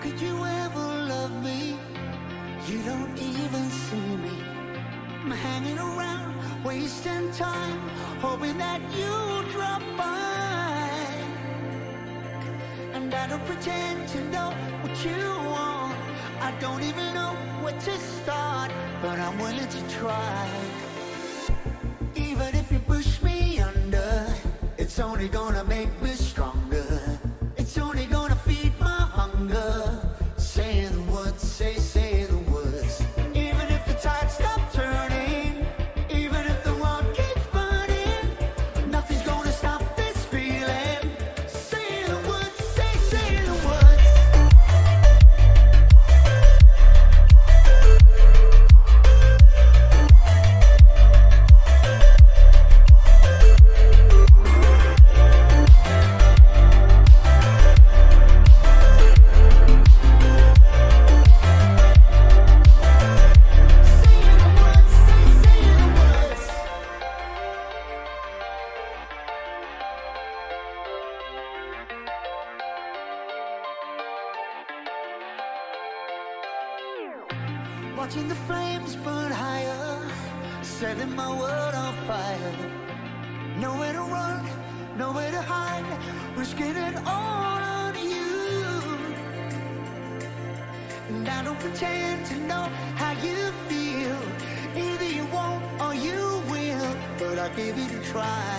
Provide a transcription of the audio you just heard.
could you ever love me? You don't even see me. I'm hanging around, wasting time, hoping that you drop by. And I don't pretend to know what you want. I don't even know where to start, but I'm willing to try. Even if you push me under, it's only gonna make me. Watching the flames burn higher, setting my world on fire. Nowhere to run, nowhere to hide, risking it all on you. And I don't pretend to know how you feel. Either you won't or you will, but I'll give it a try.